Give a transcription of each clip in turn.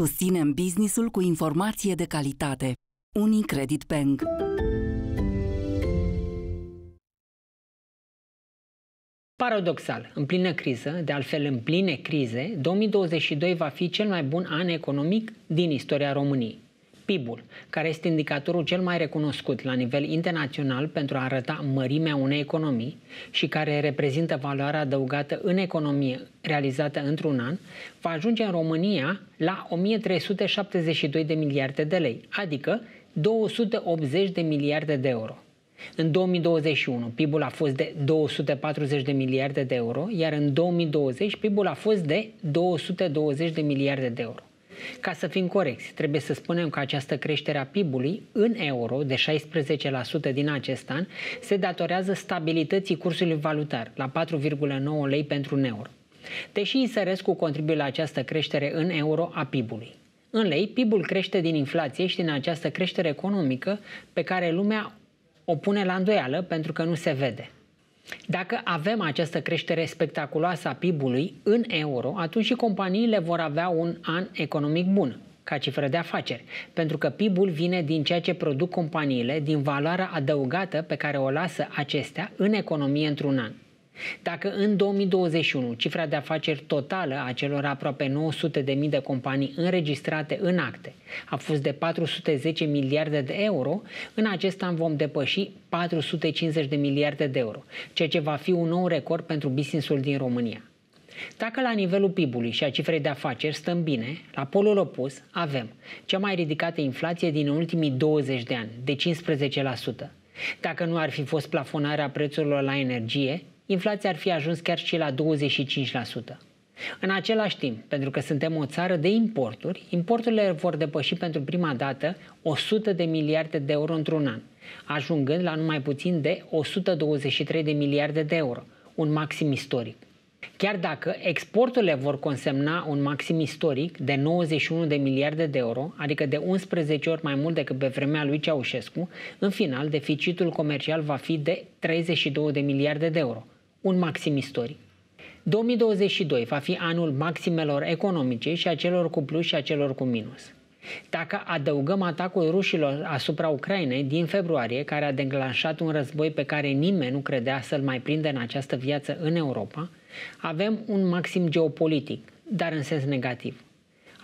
Susținem businessul cu informație de calitate. Unicredit Bank. Paradoxal, în plină criză, de altfel în pline crize, 2022 va fi cel mai bun an economic din istoria României. PIB-ul, care este indicatorul cel mai recunoscut la nivel internațional pentru a arăta mărimea unei economii și care reprezintă valoarea adăugată în economie realizată într-un an, va ajunge în România la 1372 de miliarde de lei, adică 280 de miliarde de euro. În 2021, PIB-ul a fost de 240 de miliarde de euro, iar în 2020 PIB-ul a fost de 220 de miliarde de euro. Ca să fim corecți, trebuie să spunem că această creștere a PIB-ului în euro de 16% din acest an se datorează stabilității cursului valutar la 4,9 lei pentru un euro. Deși Isărescu contribuie la această creștere în euro a PIB-ului. În lei, PIB-ul crește din inflație și din această creștere economică pe care lumea o pune la îndoială pentru că nu se vede. Dacă avem această creștere spectaculoasă a PIB-ului în euro, atunci și companiile vor avea un an economic bun ca cifră de afaceri, pentru că PIB-ul vine din ceea ce produc companiile, din valoarea adăugată pe care o lasă acestea în economie într-un an. Dacă în 2021 cifra de afaceri totală a celor aproape 900.000 de companii înregistrate în acte a fost de 410 miliarde de euro, în acest an vom depăși 450 de miliarde de euro, ceea ce va fi un nou record pentru businessul din România. Dacă la nivelul PIB-ului și a cifrei de afaceri stăm bine, la polul opus avem cea mai ridicată inflație din ultimii 20 de ani, de 15%. Dacă nu ar fi fost plafonarea prețurilor la energie, inflația ar fi ajuns chiar și la 25%. În același timp, pentru că suntem o țară de importuri, importurile vor depăși pentru prima dată 100 de miliarde de euro într-un an, ajungând la numai puțin de 123 de miliarde de euro, un maxim istoric. Chiar dacă exporturile vor consemna un maxim istoric de 91 de miliarde de euro, adică de 11 ori mai mult decât pe vremea lui Ceaușescu, în final deficitul comercial va fi de 32 de miliarde de euro, un maxim istoric. 2022 va fi anul maximelor economice și a celor cu plus și a celor cu minus. Dacă adăugăm atacul rușilor asupra Ucrainei din februarie, care a declanșat un război pe care nimeni nu credea să-l mai prindă în această viață în Europa, avem un maxim geopolitic, dar în sens negativ.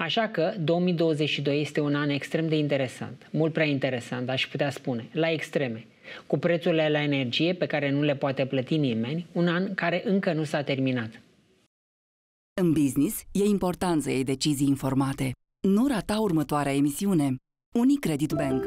Așa că 2022 este un an extrem de interesant, mult prea interesant, aș putea spune, la extreme, cu prețurile la energie pe care nu le poate plăti nimeni, un an care încă nu s-a terminat. În business e important să iei decizii informate. Nu rata următoarea emisiune. Unicredit Bank